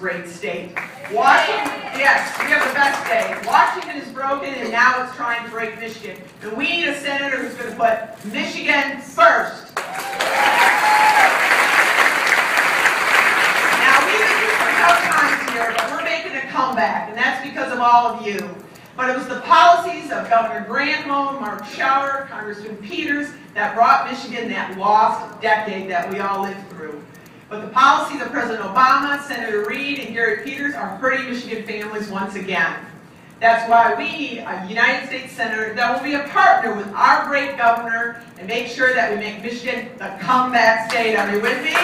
great state. Washington, yes, we have the best state. Washington is broken and now it's trying to break Michigan. And we need a senator who's going to put Michigan first. Now, we've been through some tough times here, but we're making a comeback, and that's because of all of you. But it was the policies of Governor Granholm, Mark Schauer, Congressman Peters that brought Michigan that lost decade that we all lived through. But the policies of President Obama, Senator Reid, and Gary Peters are hurting Michigan families once again. That's why we need a United States Senator that will be a partner with our great governor and make sure that we make Michigan the comeback state. Are you with me?